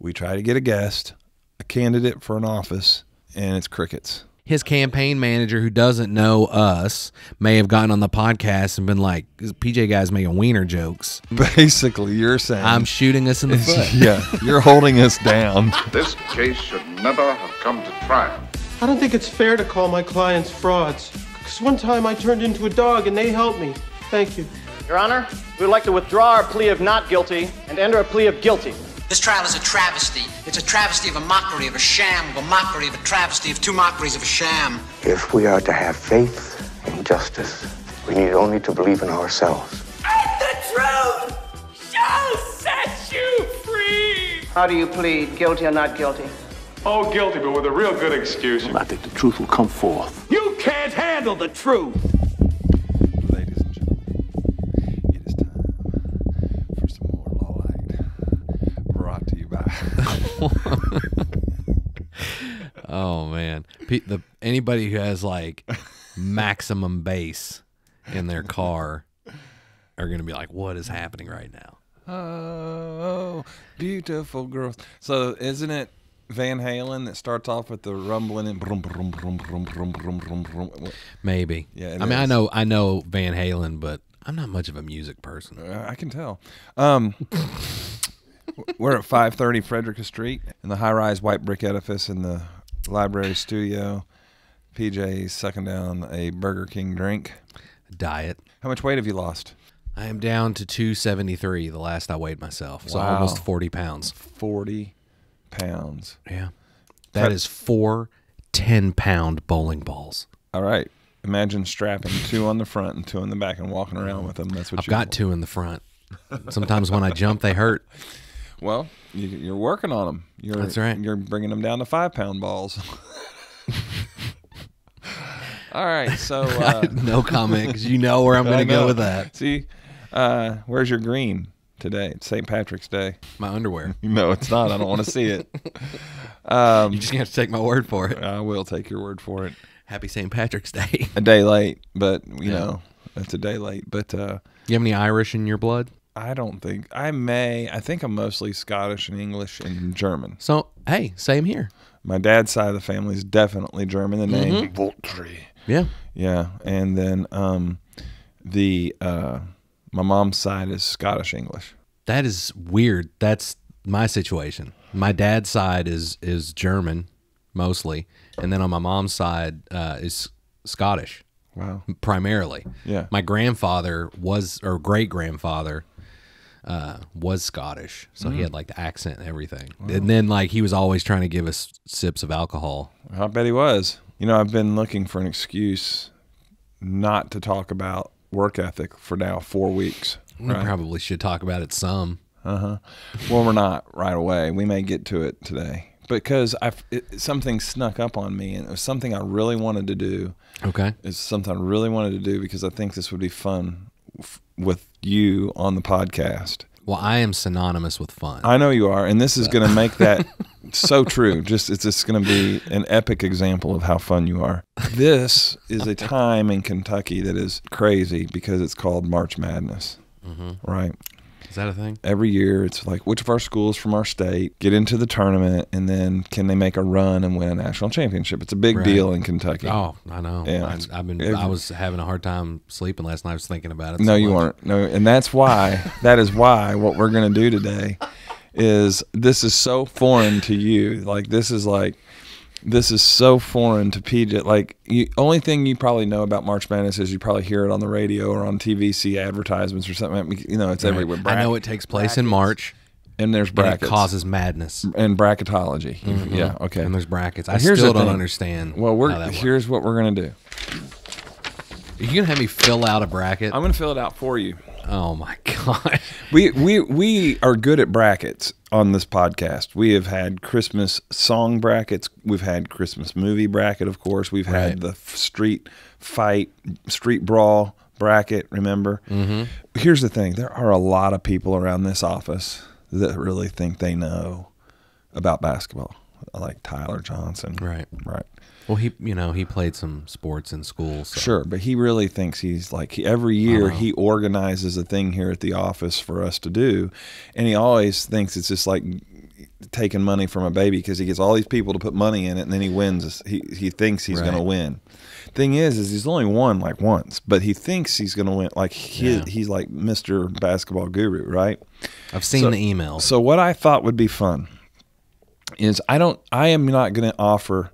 We try to get a guest, a candidate for an office, and it's crickets. His campaign manager, who doesn't know us, may have gotten on the podcast and been like, "PJ guy's making wiener jokes." Basically, you're saying I'm shooting us in the foot. yeah, you're holding us down. This case should never have come to trial. I don't think it's fair to call my clients frauds. Because one time I turned into a dog and they helped me. Thank you. Your Honor, we would like to withdraw our plea of not guilty and enter a plea of guilty. This trial is a travesty. It's a travesty of a mockery, of a sham, of a mockery, of a travesty, of two mockeries, of a sham. If we are to have faith in justice, we need only to believe in ourselves. And the truth shall set you free. How do you plead, guilty or not guilty? Oh, guilty, but with a real good excuse. I think the truth will come forth. You can't handle the truth. Oh man, Pe- the anybody who has like maximum bass in their car are gonna be like, "What is happening right now?" Oh, beautiful girls. So isn't it Van Halen that starts off with the rumbling and brum brum brum brum brum brum brum brum? Maybe. Yeah, I mean, I know, I know Van Halen, but I'm not much of a music person. Uh, I can tell. Um, we're at 530 Frederica Street in the high-rise white brick edifice in the library studio. PJ's sucking down a Burger King drink. Diet. How much weight have you lost? I am down to 273. The last I weighed myself, so almost 40 pounds. 40 pounds. Yeah, that is four 10 pound bowling balls. All right. Imagine strapping two on the front and two in the back and walking around with them. That's what I've you got two in the front. Sometimes when I jump, they hurt. Well, you, you're working on them. You're, That's right. You're bringing them down to five pound balls. All right. So, uh, no comment because you know where I'm going to go with that. See, uh, where's your green today? It's St. Patrick's Day. My underwear. No, it's not. I don't want to see it. Um, You just have to take my word for it. I will take your word for it. Happy St. Patrick's Day. A day late, but you know, it's a day late. But uh, You have any Irish in your blood? I don't think I may. I think I'm mostly Scottish and English and German. So, hey, same here. My dad's side of the family is definitely German. The name Holtrey. Yeah. Yeah, and then um, the uh, my mom's side is Scottish English. That is weird. That's my situation. My dad's side is is German mostly, and then on my mom's side uh, is Scottish Wow. primarily. Yeah. My grandfather was or great grandfather uh, was Scottish, so he had like the accent and everything. And then like he was always trying to give us sips of alcohol. I bet he was. You know, I've been looking for an excuse not to talk about work ethic for now four weeks. We probably should talk about it some. Well, we're not right away. We may get to it today because I something snuck up on me, and it was something I really wanted to do. Okay. It's something I really wanted to do because I think this would be fun with you on the podcast. Well, I am synonymous with fun. I know you are, and this is going to make that so true. Just it's just going to be an epic example of how fun you are. This is a time in Kentucky that is crazy because it's called March Madness, mm-hmm. right? Is that a thing? Every year, it's like which of our schools from our state get into the tournament, and then can they make a run and win a national championship? It's a big Right. deal in Kentucky. Oh, I know. Yeah, I, I've been. every- I was having a hard time sleeping last night. I was thinking about it. No, so you much. weren't. No, and that's why. that is why what we're gonna do today is this is so foreign to you. Like this is like this is so foreign to PJ. Like you, only thing you probably know about March Madness is you probably hear it on the radio or on TV, see advertisements or something. You know, it's Right. everywhere. I know it takes place in March, and there's and brackets it causes madness. and bracketology. Mm-hmm. Yeah, okay. And there's brackets. I But here's still the don't thing. understand. Well, we're how that works. here's what we're gonna do. Are you gonna have me fill out a bracket? I'm gonna fill it out for you. oh my god. We we we are good at brackets on this podcast. We have had Christmas song brackets. We've had Christmas movie bracket, of course. We've Right. had the street fight, street brawl bracket. Remember? Mm-hmm. Here's the thing: there are a lot of people around this office that really think they know about basketball, like Tyler Johnson. Right. Right. Well, he, you know, he played some sports in school. So. Sure, but he really thinks he's like he, every year uh-huh. he organizes a thing here at the office for us to do, and he always thinks it's just like taking money from a baby because he gets all these people to put money in it, and then he wins. He he thinks he's going to win. Thing is, is he's only won like once, but he thinks he's going to win. Like he, Yeah. he's like Mr. Basketball Guru, right? I've seen So- the emails. So what I thought would be fun is I don't I am not going to offer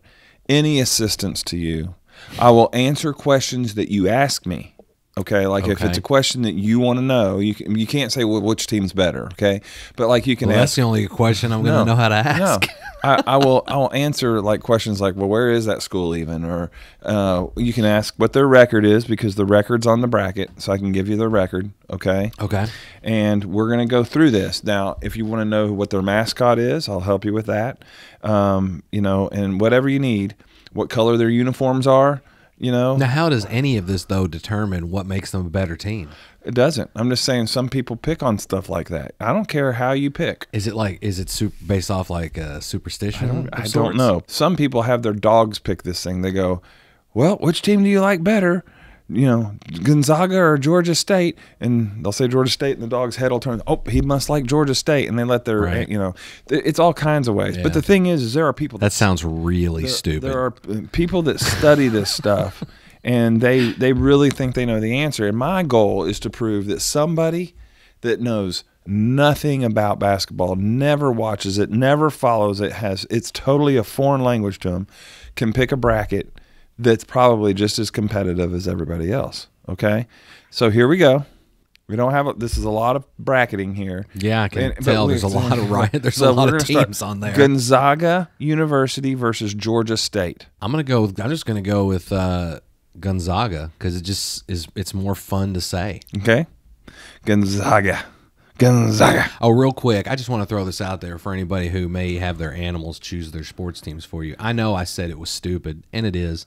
any assistance to you. I will answer questions that you ask me. Okay, like if it's a question that you want to know, you can, you can't say well, which team's better. Okay, but like you can well, that's ask. the only question I'm going to know how to ask. No, I, I will. I will answer like questions like, "Well, where is that school even?" Or uh, you can ask what their record is because the record's on the bracket, so I can give you the record. Okay. Okay. And we're gonna go through this now. If you want to know what their mascot is, I'll help you with that. Um, you know, and whatever you need, what color their uniforms are. You know, Now, how does any of this though determine what makes them a better team? it doesn't. I'm just saying some people pick on stuff like that. I don't care how you pick. Is it like is it super, based off like a superstition? of I don't know. Some people have their dogs pick this thing. They go, "Well, which team do you like better?" You know, Gonzaga or Georgia State, and they'll say Georgia State, and the dog's head will turn. Oh, he must like Georgia State, and they let their, Right. you know, it's all kinds of ways. Yeah. But the thing is, is there are people That sounds really there, stupid. There are uh, people that study this stuff, and they they really think they know the answer. And my goal is to prove that somebody that knows nothing about basketball, never watches it, never follows it, has it's totally a foreign language to them, can pick a bracket that's probably just as competitive as everybody else. Okay, so here we go. We don't have a, this is a lot of bracketing here. Yeah, I can but tell there's a lot of riot- there's a lot of teams on there. Gonzaga University versus Georgia State. I'm gonna go. With, I'm just gonna go with uh, Gonzaga because it just is. It's more fun to say. Okay. Gonzaga. Gonzaga. Oh, real quick, I just want to throw this out there for anybody who may have their animals choose their sports teams for you. I know I said it was stupid, and it is,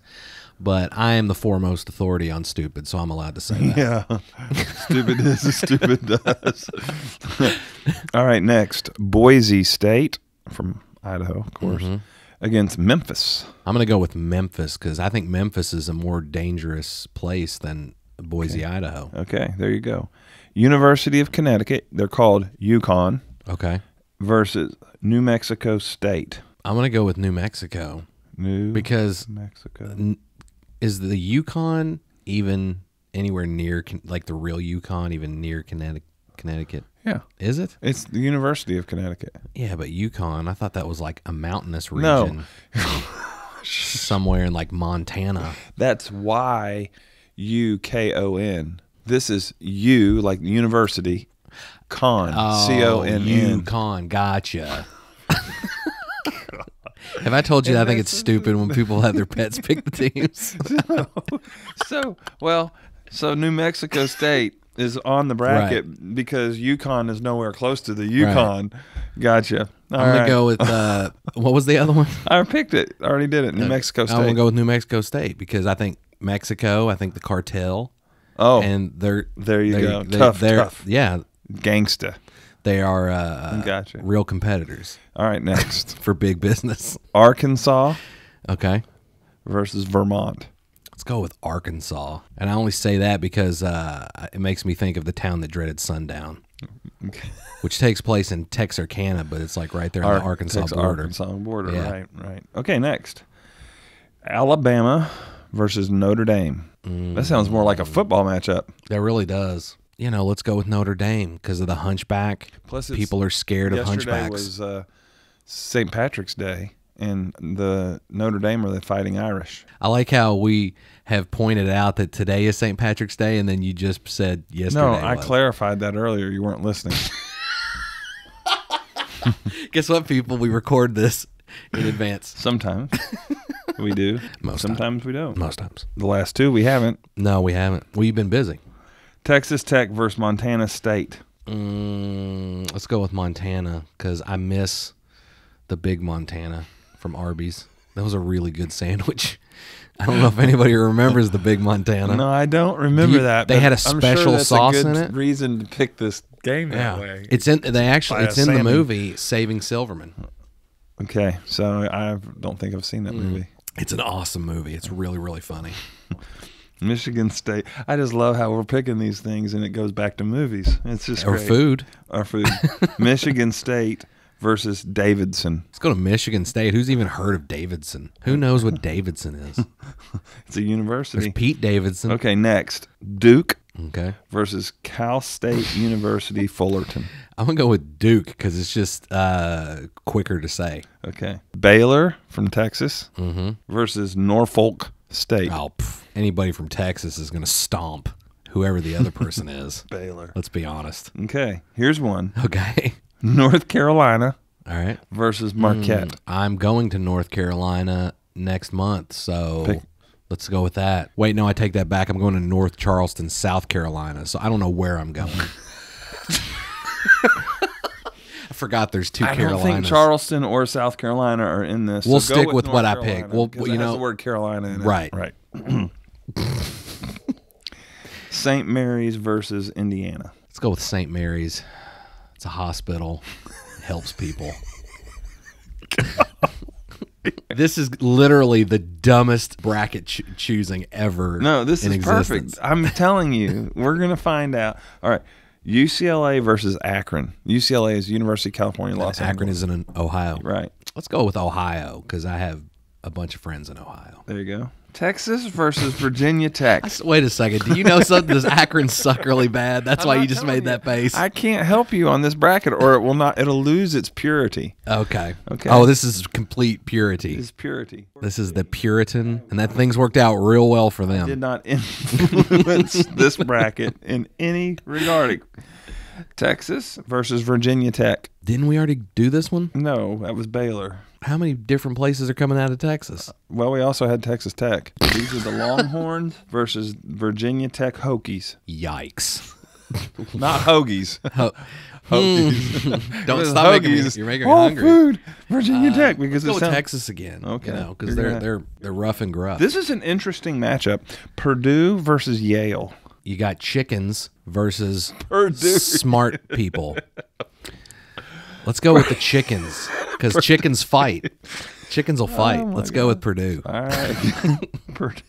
but I am the foremost authority on stupid, so I'm allowed to say that. Yeah. stupid is stupid does. All right, next. Boise State from Idaho, of course, Mm-hmm. against Memphis. I'm gonna go with Memphis because I think Memphis is a more dangerous place than Boise, Idaho. Okay, there you go. University of Connecticut, they're called UConn, Okay, versus New Mexico State. I'm gonna go with New Mexico New because Mexico. n- is the Yukon even anywhere near Con- like the real Yukon even near Connecticut? Connecticut Yeah. is it? It's the University of Connecticut. Yeah, but Yukon, I thought that was like a mountainous No. region. somewhere in like Montana. That's Y U K O N. This is U like university, con C O N N. UConn, gotcha. Have I told you that I think it's stupid when people have their pets pick the teams? So well, so New Mexico State is on the bracket because UConn is nowhere close to the Yukon. Gotcha. All I'm gonna right. go with uh, what was the other one? I picked it. I already did it. New Mexico State. I'm gonna go with New Mexico State because I think Mexico. I think the cartel. Oh, and they're there you they're- go. they- Tough, they're- tough. Yeah, gangsta. they are uh, Gotcha. real competitors All right, next for big business. Arkansas Okay. versus Vermont. Let's go with Arkansas. And I only say that because uh, it makes me think of the town that dreaded sundown, which takes place in Texarkana, but it's like right there on the Arkansas Texas- border. Arkansas border. Yeah. Right, right. Okay, next. Alabama versus Notre Dame. That sounds more like a football matchup. That really does. You know, let's go with Notre Dame because of the hunchback. Plus, it's- people are scared of Yesterday hunchbacks. was uh, St. Patrick's Day, and the Notre Dame are the Fighting Irish. I like how we have pointed out that today is St. Patrick's Day, and then you just said yesterday. No, I was. clarified that earlier. You weren't listening. Guess what, people? We record this in advance. Sometimes we do. Most Sometimes we don't. Most times. The last two we haven't. No, we haven't. We've been busy. Texas Tech versus Montana State. Mm, let's go with Montana because I miss the big Montana from Arby's. That was a really good sandwich. I don't know if anybody remembers the big Montana. No, I don't remember you- that. they had a I'm sure special that's sauce a good in it? Reason to pick this game that way. It's in they actually it's in the movie Saving Silverman. Okay, so I don't think I've seen that movie. It's an awesome movie. It's really really funny. Michigan State. I just love how we're picking these things and it goes back to movies. It's just our great. food. Our food. Michigan State versus Davidson. Let's go to Michigan State. Who's even heard of Davidson? Who knows what Davidson is? It's a university. There's Pete Davidson. Okay, next Duke Okay. versus Cal State University Fullerton. I'm gonna go with Duke because it's just uh, quicker to say. Okay, Baylor from Texas versus Norfolk State. Oh, pff, anybody from Texas is gonna stomp whoever the other person is. Baylor. Let's be honest. Okay, here's one: Okay. North Carolina All right. versus Marquette. I'm going to North Carolina next month, so Pick- let's go with that. Wait, no, I take that back. I'm going to North Charleston, South Carolina, so I don't know where I'm going. I forgot there's two I don't Carolinas. think Charleston or South Carolina are in this. We'll so stick with North what I Carolina, picked. Well, you know- the word Carolina in it. Right. Right. St. Mary's versus Indiana. Let's go with St. Mary's. It's a hospital. It helps people. this is literally the dumbest bracket ch- choosing ever. No, this in is existence. perfect. I'm telling you, we're gonna find out. All right, UCLA versus Akron. UCLA is University of California, Los Angeles. Akron is in Ohio. right. Let's go with Ohio because I have a bunch of friends in Ohio. There you go. Texas versus Virginia Tech. S- Wait a second. Do you know something? Does Akron suck really bad? That's I'm why you just telling made that face. I can't help you on this bracket, or it will not. It'll lose its purity. okay. Okay. Oh, this is complete purity. Its purity. This is the Puritan, and that thing's worked out real well for them. did not influence this bracket in any regard. Texas versus Virginia Tech. Didn't we already do this one? No, that was Baylor. How many different places are coming out of Texas? Well, we also had Texas Tech. These are the Longhorns versus Virginia Tech Hokies. Yikes. Not Hoagies. Ho- Hokies. Hmm. Don't It was stop making me. Hoagies. You're making me oh, hungry. food. Virginia uh, Tech Let's because go it sounds- Texas again. Okay. Because You're they're gonna- they're they're rough and gruff. This is an interesting matchup. Purdue versus Yale. you got chickens versus Purdue. smart people. Let's go with the chickens because chickens fight. Chickens will oh fight. Oh Let's go with Purdue. All right. Purdue.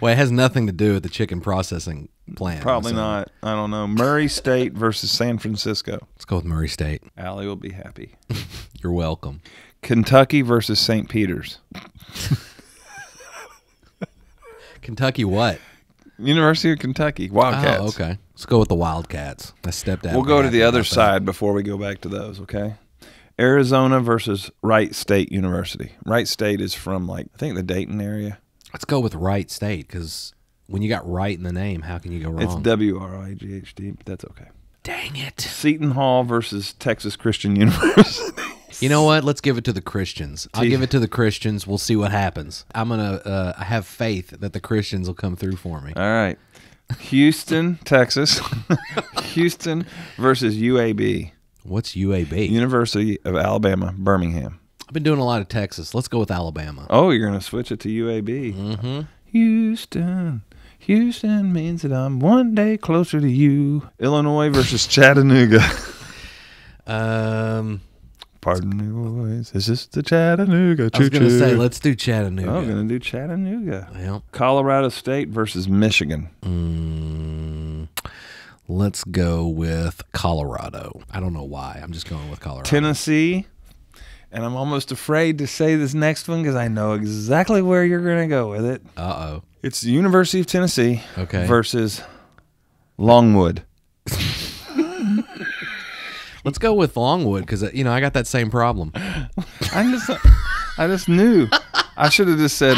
Well, it has nothing to do with the chicken processing plant. Probably so not. I don't know. Murray State versus San Francisco. Let's go with Murray State. Allie will be happy. You're welcome. Kentucky versus St. Peter's. Kentucky, what? University of Kentucky. Wildcats. Oh, okay. Let's go with the Wildcats. I stepped out. We'll go to the other side before we go back to those, okay? Arizona versus Wright State University. Wright State is from like I think the Dayton area. Let's go with Wright State because when you got right in the name, how can you go wrong? It's W R I G H T, that's okay. Dang it. Seton Hall versus Texas Christian University. You know what? Let's give it to the Christians. I'll give it to the Christians. We'll see what happens. I'm gonna. Uh, have faith that the Christians will come through for me. All right. Houston, Texas. Houston versus UAB. What's UAB? University of Alabama, Birmingham. I've been doing a lot of Texas. Let's go with Alabama. Oh, you're going to switch it to UAB. Mm-hmm. Houston. Houston means that I'm one day closer to you. Illinois versus Chattanooga. Um, Pardon me, boys. It's just the Chattanooga. I was gonna choo-choo. say let's do Chattanooga. I'm going to do Chattanooga. Well, Colorado State versus Michigan. mm, let's go with Colorado. I don't know why. I'm just going with Colorado. Tennessee. And I'm almost afraid to say this next one because I know exactly where you're going to go with it. Uh oh. It's the University of Tennessee Okay. versus Longwood. Let's go with Longwood because you know I got that same problem. I just, I just knew. I should have just said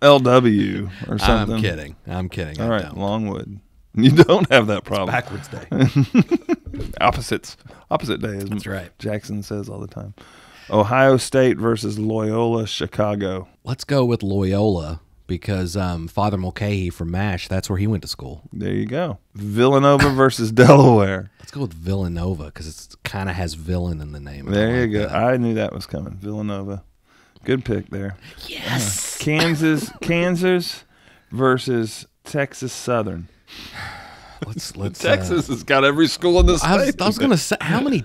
LW or something. I'm kidding. I'm kidding. All right. Longwood. You don't have that problem. Backwards day. Opposites. Opposite day. Isn't That's right. Jackson says all the time. Ohio State versus Loyola Chicago. Let's go with Loyola because um, Father Mulcahy from MASH, that's where he went to school. There you go. Villanova versus Delaware. Let's go with Villanova because it kind of has villain in the name. and I There you like go. that. I knew that was coming. Villanova. Good pick there. Yes. Kansas, Kansas versus Texas Southern. Let's let's. uh, Texas has got every school in the state. I was, was gonna say how many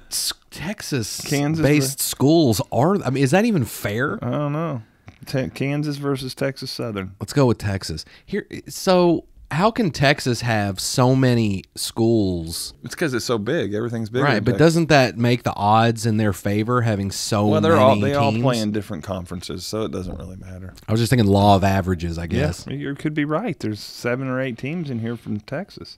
Texas Kansas based schools are? I mean, is that even fair? I don't know. Te- Kansas versus Texas Southern. Let's go with Texas. Here, so How can Texas have so many schools? It's because it's so big. Everything's big. Right, but doesn't that make the odds in their favor having so well, they're many all they all play in different conferences, so it doesn't really matter. I was just thinking law of averages, I guess. Yeah, you could be right. There's seven or eight teams in here from Texas.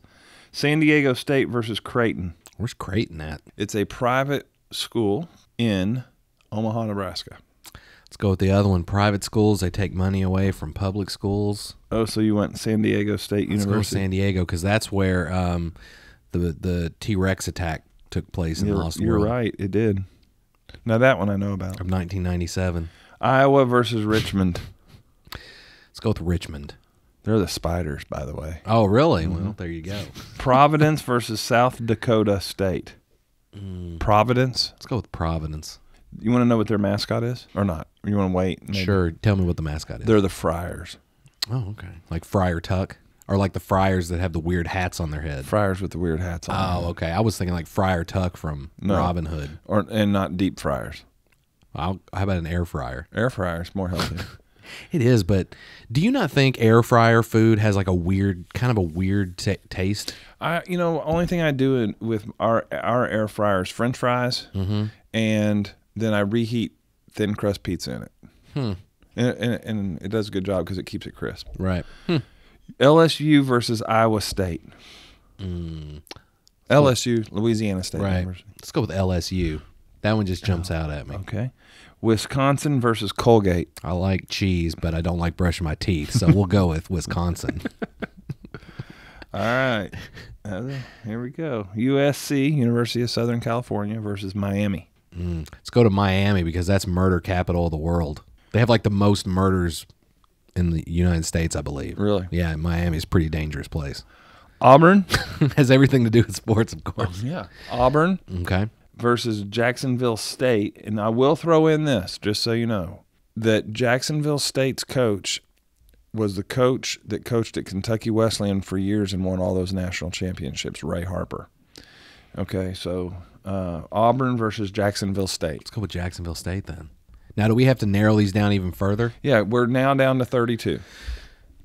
San Diego State versus Creighton. Where's Creighton at? It's a private school in Omaha, Nebraska. Let's go with the other one. Private schools, they take money away from public schools. Oh, so you went San Diego State Let's go University? San Diego because that's where um, the the T Rex attack took place in You're, Lost you're World right. It did. Now that one I know about. of 1997. Iowa versus Richmond. Let's go with Richmond. They're the Spiders, by the way. Oh, really? Mm-hmm. Well, there you go. Providence versus South Dakota State. Providence. Let's go with Providence. You want to know what their mascot is, or not? You want to wait? maybe? Sure. Tell me what the mascot is. They're the Friars. oh, okay. Like Friar Tuck, or like the Friars that have the weird hats on their head. Friars with the weird hats on. Oh, okay. I was thinking like Friar Tuck from No. Robin Hood. or and not deep fryers. I'll, how about an air fryer? Air fryers more healthy. It is, but do you not think air fryer food has like a weird, kind of a weird ta taste? I, you know, only thing I do with our our air fryers, French fries, Mm-hmm. and then I reheat thin crust pizza in it. Hmm. And, and, and it does a good job because it keeps it crisp. Right. Hmm. LSU versus Iowa State. LSU, Louisiana State Mm. Right. University. Let's go with LSU. That one just jumps out at me. Okay. Wisconsin versus Colgate. I like cheese, but I don't like brushing my teeth, so we'll go with Wisconsin. All right. Uh, here we go. USC, University of Southern California versus Miami. Let's go to Miami because that's murder capital of the world. They have like the most murders in the United States, I believe. Really? Yeah, Miami's a pretty dangerous place. Auburn. has everything to do with sports, of course. Oh, yeah. Auburn Okay. versus Jacksonville State. And I will throw in this, just so you know, that Jacksonville State's coach was the coach that coached at Kentucky Wesleyan for years and won all those national championships, Ray Harper. Okay, so uh, Auburn versus Jacksonville State. Let's go with Jacksonville State then. Now, do we have to narrow these down even further? Yeah, we're now down to 32.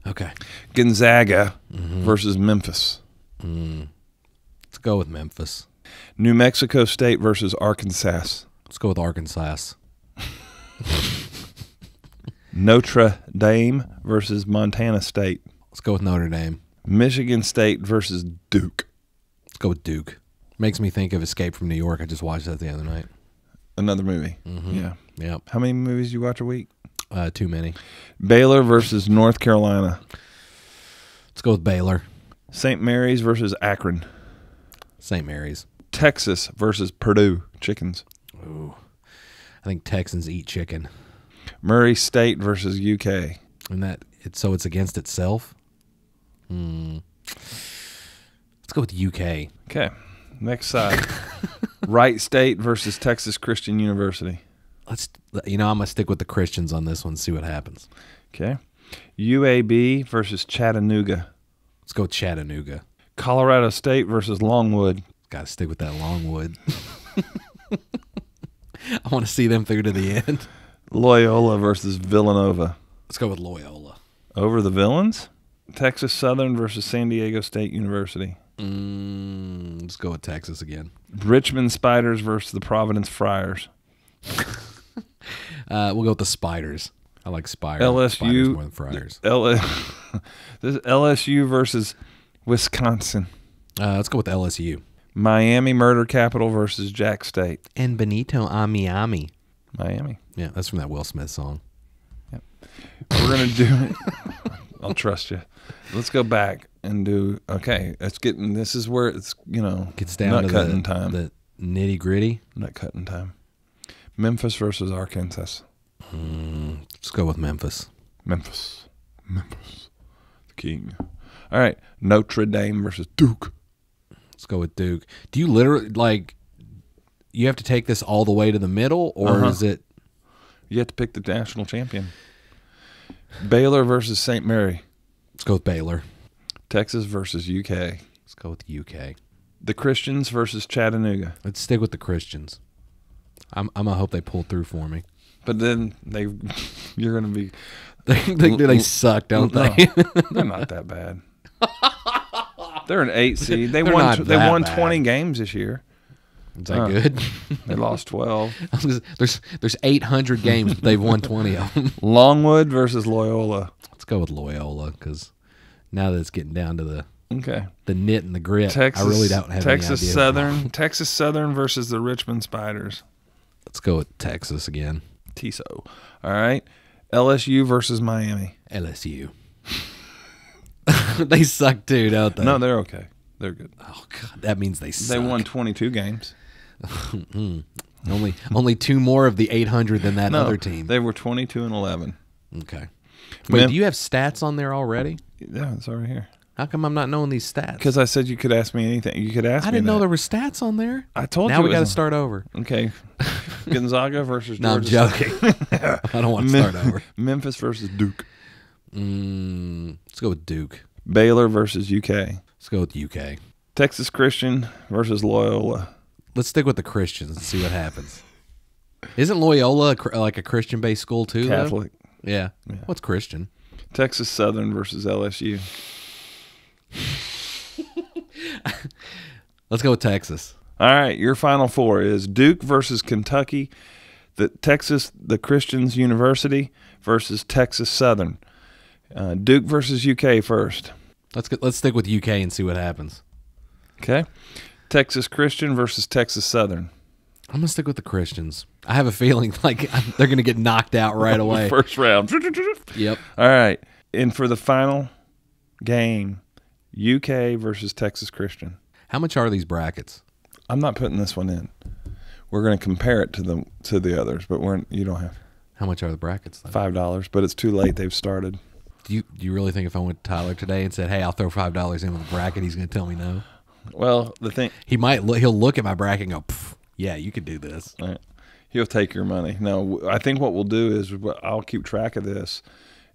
Okay. Gonzaga versus Memphis. Let's go with Memphis. New Mexico State versus Arkansas. Let's go with Arkansas. Notre Dame versus Montana State. Let's go with Notre Dame. Michigan State versus Duke. Let's go with Duke. Makes me think of Escape from New York. I just watched that the other night. Another movie. Yeah. Yep. How many movies do you watch a week? Uh, too many. Baylor versus North Carolina. Let's go with Baylor. St. Mary's versus Akron. St. Mary's. Texas versus Purdue Chickens. I think Texans eat chicken. Murray State versus UK. And that it's so it's against itself. Hmm. Let's go with UK. Okay. Next side. Wright State versus Texas Christian University. Let's you know I'm gonna stick with the Christians on this one. See what happens. Okay. UAB versus Chattanooga. Let's go Chattanooga. Colorado State versus Longwood. Got to stick with that Longwood. I want to see them through to the end. Loyola versus Villanova. Let's go with Loyola. Over the Villains. Texas Southern versus San Diego State University. Mm, let's go with Texas again. Richmond Spiders versus the Providence Friars. Uh, we'll go with the Spiders. I like Spiders. Spiders LSU more than Friars. L- this LSU versus Wisconsin. Uh, let's go with LSU. Miami Murder Capital versus Jack State. And Benito Amiami. Miami. Yeah, that's from that Will Smith song. Yep. We're gonna do. I'll trust you. Let's go back and do. Okay, it's getting. This is where it's you know Gets down to cutting the, time. the nitty gritty. nut cutting time. Memphis versus Arkansas. Let's go with Memphis. Memphis. Memphis. The king. All right. Notre Dame versus Duke. Let's go with Duke. Do you literally like? You have to take this all the way to the middle, or Uh-huh. is it? You have to pick the national champion. Baylor versus St. Mary. Let's go with Baylor. Texas versus UK. Let's go with UK. The Christians versus Chattanooga. Let's stick with the Christians. I'm. I'm gonna hope they pull through for me. But then they, you're gonna be. they, they, they suck, don't No, they? they're not that bad. They're an eight seed. They They're won. They won bad. twenty games this year. Is that Uh, good? They lost twelve. there's there's 800 games, but they've won 20 of them. Longwood versus Loyola. Let's go with Loyola because now that it's getting down to the Okay. the knit and the grit, Texas. I really don't have Texas. Southern. Texas Southern versus the Richmond Spiders. Let's go with Texas again. TISO. All right. LSU versus Miami. LSU. they suck too, don't they? No, they're okay. They're good. oh god, that means they suck. They won 22 games. only only two more of the 800 than that No, other team. They were 22 and 11. Okay. Wait, Mem- do you have stats on there already? Yeah, it's over here. How come I'm not knowing these stats? Because I said you could ask me anything. You could ask I didn't know that. there were stats on there. I told now you we got to start over. Okay. Gonzaga versus No, I'm joking. I don't want to Mem- start over. Memphis versus Duke. Mm, let's go with Duke. Baylor versus UK. Let's go with UK. Texas Christian versus Loyola. Let's stick with the Christians and see what happens. Isn't Loyola a, like a Christian-based school too? Catholic. Yeah. What's Christian? Texas Southern versus LSU. Let's go with Texas. All right, your final four is Duke versus Kentucky, the Texas the Christians University versus Texas Southern. Uh, Duke versus UK first. Let's go, let's stick with UK and see what happens. Okay. Texas Christian versus Texas Southern. I'm gonna stick with the Christians. I have a feeling like they're gonna get knocked out right away. First round. Yep. All right. And for the final game, UK versus Texas Christian. How much are these brackets? I'm not putting this one in. We're going to compare it to the to the others, but we're you don't have How much are the brackets? Though? five dollars. But it's too late. They've started. Do you do you really think if I went to Tyler today and said, "Hey, I'll throw five dollars in with a bracket," he's gonna tell me no? Well, the thing He might. Look, he'll look at my bracket and go, "Yeah, you could do this." Right. He'll take your money. No, I think what we'll do is I'll keep track of this,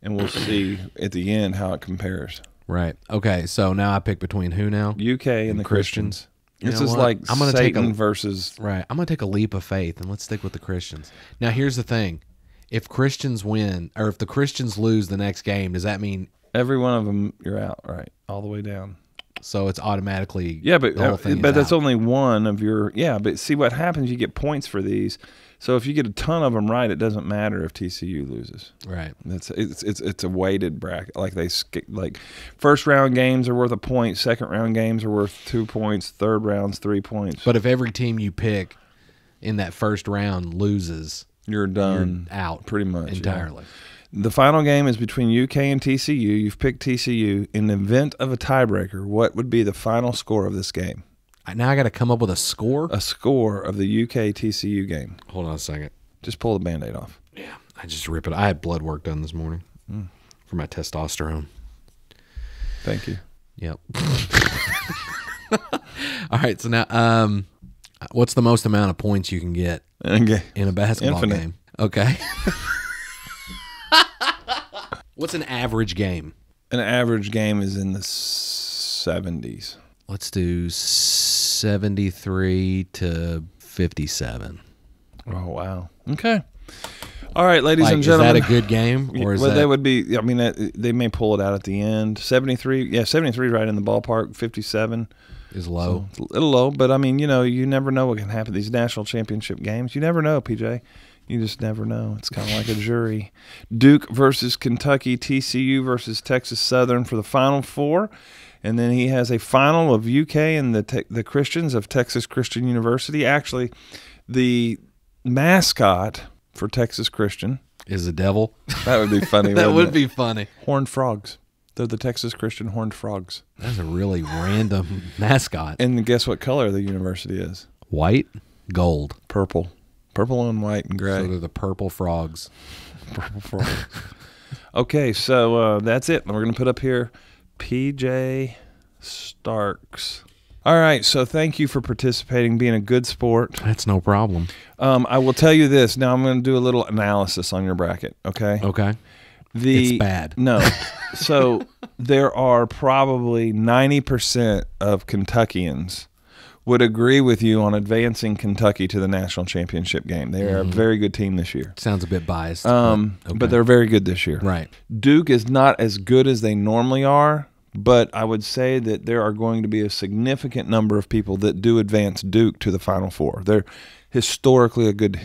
and we'll see at the end how it compares. Right. Okay. So now I pick between who now? UK and, the Christians. You This is what? like I'm gonna take Satan a- versus. Right. I'm gonna take a leap of faith and let's stick with the Christians. Now here's the thing: if Christians win, or if the Christians lose the next game, does that mean Every one of them, you're out, right, all the way down. So it's automatically? Yeah, but uh, but that's out? only one of your. Yeah, but see what happens. You get points for these. So if you get a ton of them right, it doesn't matter if TCU loses. right. That's it's it's it's a weighted bracket. Like they like first round games are worth a. Second round games are worth two points. Third rounds three points. But if every team you pick in that first round loses, you're you're done out pretty much yeah. The final game is between UK and TCU. You've picked TCU. In the event of a tiebreaker, what would be the final score of this game? I- Now I got to come up with a score. A score of the UK TCU game. Hold on a second. Just pull the band-aid off. Yeah, I just rip it. I had blood work done this morning Hmm. for my testosterone. Thank you. Yep. All right. So now, um, what's the most amount of points you can get Okay. in a basketball Infinite. game? Okay. what's an average game? An average game is in the seventies. Let's do seventy-three to fifty-seven. Oh wow. Okay. All right, ladies Like, and is that gentlemen. a good game, or is well, that they would be. I mean, they may pull it out at the end. Seventy-three. Yeah, seventy-three, right in the ballpark. Fifty-seven. is low? It's a little low, but I mean, you know, you never know what can happen. These national championship games, you never know, PJ. You just never know. It's kind of like a jury. Duke versus Kentucky, TCU versus Texas Southern for the Final Four, and then he has a final of UK and the te- the Christians of Texas Christian University. Actually, the mascot for Texas Christian. Is the devil? That would be funny. that wouldn't would it? be funny. horned frogs. They're the Texas Christian horned frogs. That's a really random mascot. And guess what color the university is? White, gold. Purple. Purple and white and gray. So they're the purple frogs. Purple frogs. okay, so uh, that's it. We're going to put up here PJ Starks. All right, so thank you for participating, being a good sport. That's no problem. Um, I will tell you this. Now I'm going to do a little analysis on your bracket. Okay. Okay. The It's bad. No. so there are probably 90% of Kentuckians would agree with you on advancing Kentucky to the national championship game. They are a very good team this year. Sounds a bit biased. Um, okay. but they're very good this year. right. Duke is not as good as they normally are, but I would say that there are going to be a significant number of people that do advance Duke to the Final Four. They're historically a good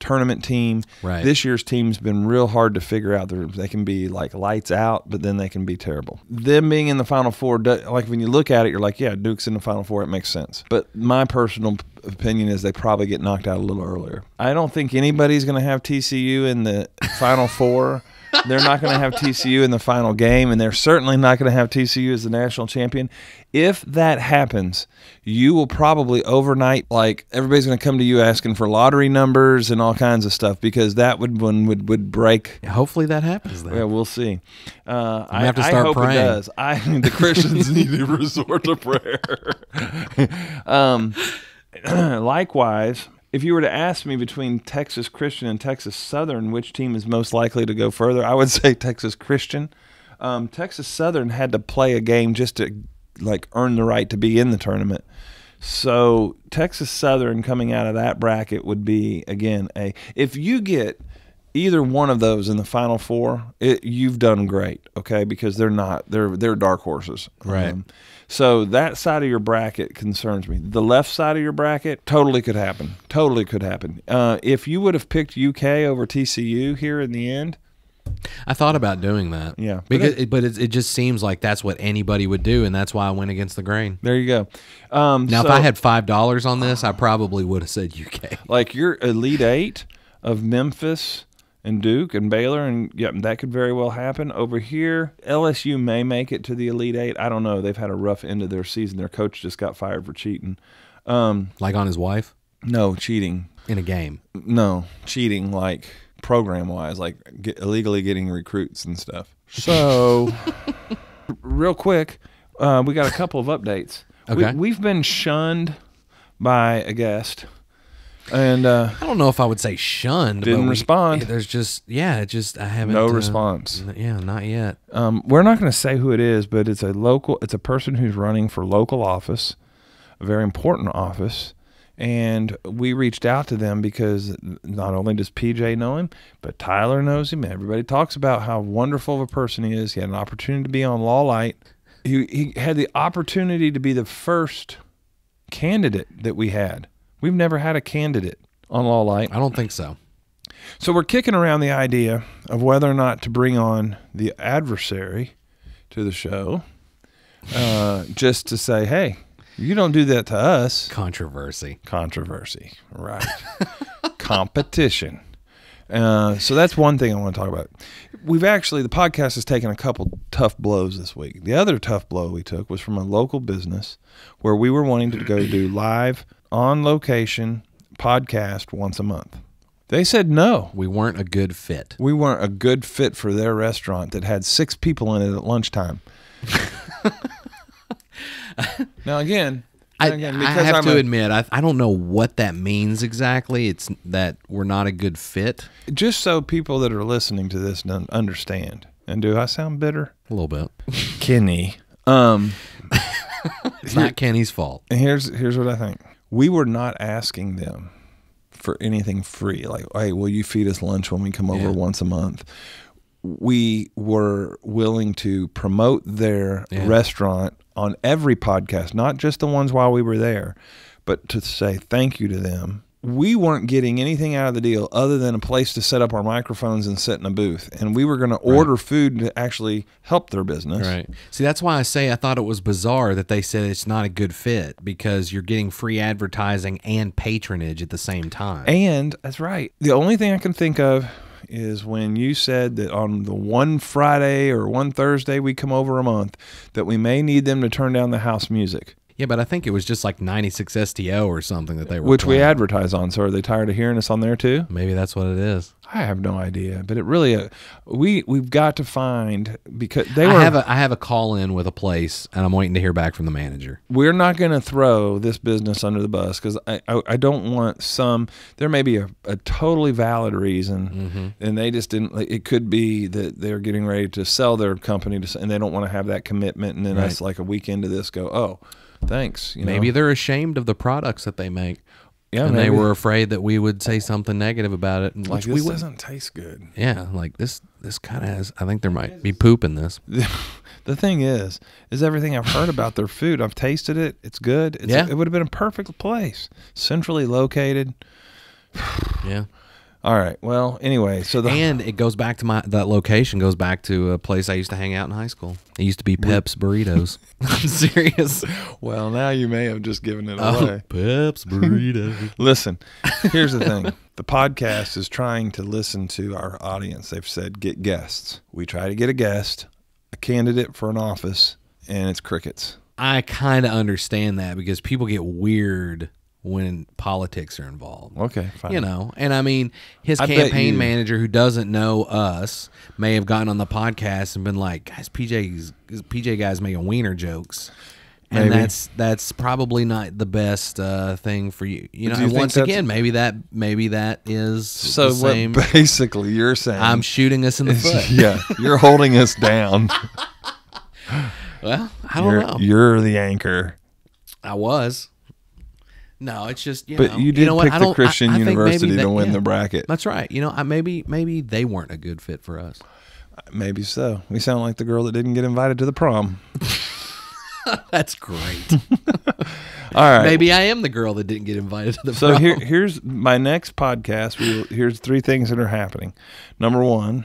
tournament team. Right. This year's team's been real hard to figure out. They're, they can be like lights out, but then they can be terrible. Them being in the Final Four, like when you look at it, you're like, yeah, Duke's in the Final Four. It makes sense. But my personal opinion is they probably get knocked out a little earlier. I don't think anybody's going to have TCU in the Final Four. They're not going to have TCU in the final game, and they're certainly not going to have TCU as the national champion. If that happens, you will probably overnight, like everybody's going to come to you asking for lottery numbers and all kinds of stuff because that would one would would break. Hopefully that happens. Then. Yeah, we'll see. Uh, I, have to start I hope praying. it does. I the Christians need to resort to prayer. um, likewise, if you were to ask me between Texas Christian and Texas Southern, which team is most likely to go further, I would say Texas Christian. Um, Texas Southern had to play a game just to like earn the right to be in the tournament. So Texas Southern coming out of that bracket would be again a if you get either one of those in the final four, it, you've done great. Okay, because they're not they're they're dark horses. Right. Um, so that side of your bracket concerns me. The left side of your bracket totally could happen. Totally could happen. Uh, if you would have picked UK over TCU here in the end, I thought about doing that. Yeah. because it, but it, it just seems like that's what anybody would do, and that's why I went against the grain. there you go. Um, Now, if I had five dollars on this, I probably would have said UK. like your elite eight of Memphis and Duke and Baylor, and yeah, that could very well happen. Over here, LSU may make it to the elite eight. I don't know. They've had a rough end of their season. Their coach just got fired for cheating. Um, Like on his wife no cheating. in a game. No cheating, like program wise, like get, illegally getting recruits and stuff. So, real quick, uh, we got a couple of updates. Okay. We, we've been shunned by a guest, and uh, I don't know if I would say shunned. Didn't but we- respond. There's just yeah, it just I haven't No uh, response. yeah, not yet. Um, we're not going to say who it is, but it's a local. It's a person who's running for local office, a very important office, and we reached out to them because not only does PJ know him, but Tyler knows him. Everybody talks about how wonderful of a person he is. He had an opportunity to be on Law Lite. He he had the opportunity to be the first candidate that we had. We've never had a candidate on Law Lite. I don't think so. So we're kicking around the idea of whether or not to bring on the adversary to the show, uh, just to say, hey, you don't do that to us. Controversy. Controversy, right? Competition. Uh, so that's one thing I want to talk about. We've actually the podcast has taken a couple tough blows this week. The other tough blow we took was from a local business where we were wanting to go do live on location podcast once a month. They said no. We weren't a good fit. We weren't a good fit for their restaurant that had six people in it at lunchtime. now again, I, again, I have I'm to a- admit, I, I don't know what that means exactly. It's that we're not a good fit. just so people that are listening to this understand. And do I sound bitter? A little bit. Kenny. Um, It's not Kenny's fault. and here's here's what I think. We were not asking them for anything free. Like, hey, will you feed us lunch when we come over Yeah. once a month? We were willing to promote their Yeah. restaurant on every podcast, not just the ones while we were there, but to say thank you to them. We weren't getting anything out of the deal other than a place to set up our microphones and sit in a booth. And we were going to order food to actually help their business. Right. See, that's why I say I thought it was bizarre that they said it's not a good fit because you're getting free advertising and patronage at the same time. And that's right. The only thing I can think of is when you said that on the one Friday or one Thursday we come over a month that we may need them to turn down the house music, yeah, but I think it was just like 96 STO or something that they were which we advertise on. So are they tired of hearing us on there too? Maybe that's what it is. I have no idea, but it really uh, we we've got to find because they were. I have a I have a call in with a place and I'm waiting to hear back from the manager. we're not going to throw this business under the bus because I, I, I don't want some there may be a, a totally valid reason and they just didn't it could be that they're getting ready to sell their company to, and they don't want to have that commitment and then us Right. like a week into this go oh thanks you Maybe know? they're ashamed of the products that they make. Yeah, and they were afraid that we would say something negative about it, and like which this we would. doesn't taste good. Yeah, like this. This kind of has. I think there might be poop in this. the thing is, is everything I've heard about their food. I've tasted it. It's good. It's Yeah. it would have been a perfect place, centrally located. Yeah. All right. Well, anyway, so the And it goes back to my that location goes back to a place I used to hang out in high school. It used to be Pep's Burritos. I'm serious. well, now you may have just given it Oh, away. Pep's Burritos. Listen, here's the thing. The podcast is trying to listen to our audience. They've said get guests. We try to get a guest, a candidate for an office, and it's crickets. I kind of understand that because people get weird when politics are involved. Okay, fine. You know, and I mean, his I campaign you- manager who doesn't know us may have gotten on the podcast and been like, "Guys, PJ's PJ guys making wiener jokes." And that's that's probably not the best uh, thing for you. You know, you once that's- again, maybe that maybe that is So same. what basically you're saying I'm shooting us in the foot. yeah, you're holding us down. Well, I don't you're, know. You're the anchor. I was. No, it's just you But know. you did know pick the don't- I- Christian I University that- to win yeah. the bracket. That's right. You know, I, maybe maybe they weren't a good fit for us. Maybe so. We sound like the girl that didn't get invited to the prom. That's great. All right. Maybe I am the girl that didn't get invited to the So prom. here, here's my next podcast. We here's three things that are happening. Number one,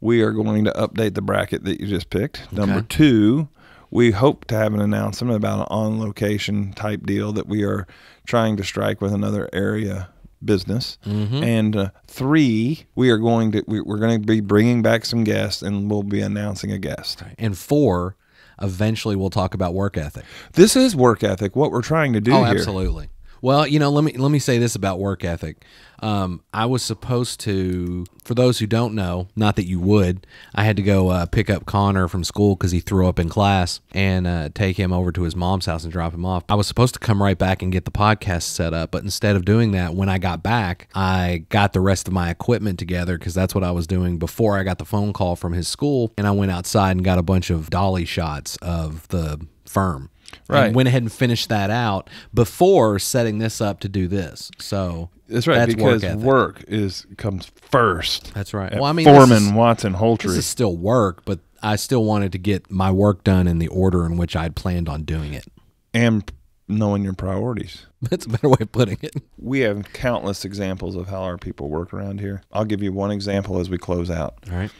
we are going to update the bracket that you just picked. Number Okay. two, we hope to have an announcement about an on location type deal that we are trying to strike with another area business. Mhm. And uh, three, we are going to we, we're going to be bringing back some guests, and we'll be announcing a guest. and four, eventually we'll talk about work ethic. This is work ethic. What we're trying to do oh, here. absolutely. Well, you know, let me let me say this about work ethic. Um, I was supposed to, for those who don't know, not that you would, I had to go uh, pick up Connor from school because he threw up in class and uh, take him over to his mom's house and drop him off. I was supposed to come right back and get the podcast set up, but instead of doing that, when I got back, I got the rest of my equipment together because that's what I was doing before I got the phone call from his school, and I went outside and got a bunch of dolly shots of the firm. Right. And went ahead and finished that out before setting this up to do this. So That's right, That's because work work, is comes first. That's right. Well, I mean, Foreman, is- Watson, Holtrey. This is still work, but I still wanted to get my work done in the order in which I'd planned on doing it. and knowing your priorities. That's a better way of putting it. We have countless examples of how our people work around here. I'll give you one example as we close out. All right.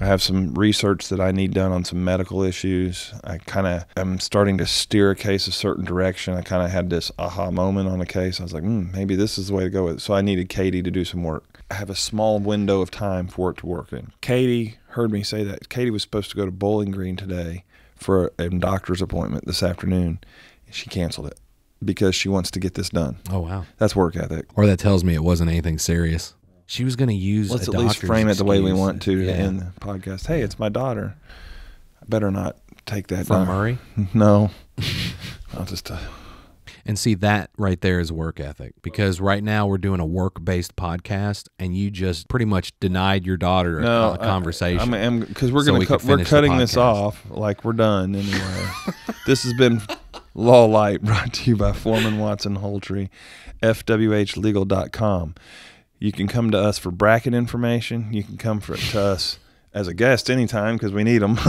I have some research that I need done on some medical issues. I kind of am starting to steer a case a certain direction. I kind of had this aha moment on a case. I was like, hmm, maybe this is the way to go with it. So I needed Katie to do some work. I have a small window of time for it to work in. Katie heard me say that. Katie was supposed to go to Bowling Green today for a doctor's appointment this afternoon. She canceled it because she wants to get this done. Oh wow. That's work ethic. Or that tells me it wasn't anything serious. She was going to use. Let's at least frame it the way we want to Yeah. in the podcast. Hey, it's my daughter. I better not take that From. Murray? No, I'll just. Uh, And see that right there is work ethic because right now we're doing a work based podcast and you just pretty much denied your daughter a, no a conversation. Because we're so gonna we could we're cutting this off like we're done anyway. this has been Law Lite brought to you by Foreman Watson Holtrey, FWHLegal.com. You can come to us for bracket information. You can come for, to us as a guest anytime because we need them.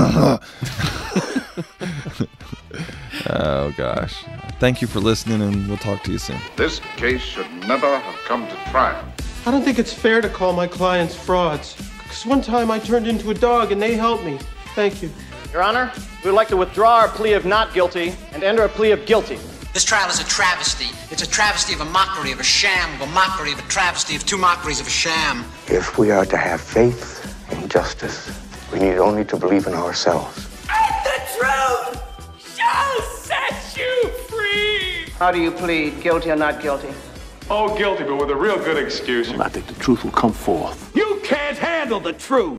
oh gosh! Thank you for listening, and we'll talk to you soon. This case should never have come to trial. I don't think it's fair to call my clients frauds. Because one time I turned into a dog and they helped me. Thank you. Your Honor, we would like to withdraw our plea of not guilty and enter a plea of guilty. This trial is a travesty. It's a travesty of a mockery of a sham, of a mockery of a travesty of two mockeries of a sham. If we are to have faith in justice, we need only to believe in ourselves. And The truth shall set you free. How do you plead, guilty or not guilty? Oh, guilty, but with a real good excuse. I think the truth will come forth. You can't handle the truth.